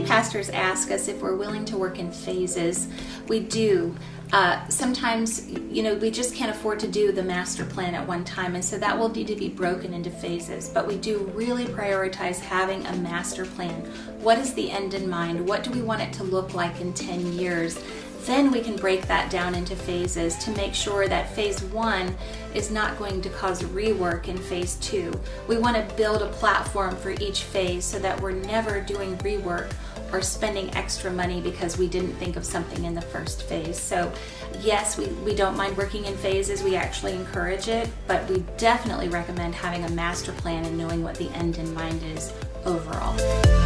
pastors ask us if we're willing to work in phases. We do. Uh, sometimes, you know, we just can't afford to do the master plan at one time, and so that will need to be broken into phases. But we do really prioritize having a master plan. What is the end in mind? What do we want it to look like in 10 years? Then we can break that down into phases to make sure that phase one is not going to cause rework in phase two. We want to build a platform for each phase so that we're never doing rework or spending extra money because we didn't think of something in the first phase. So yes, we, we don't mind working in phases, we actually encourage it, but we definitely recommend having a master plan and knowing what the end in mind is overall.